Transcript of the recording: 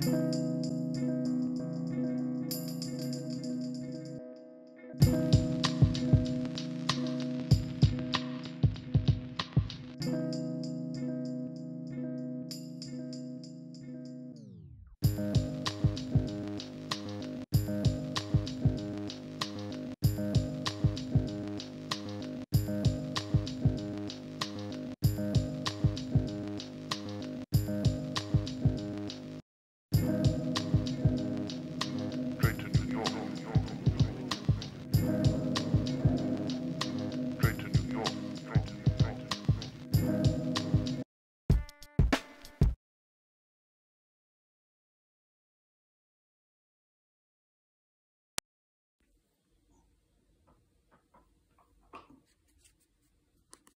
Música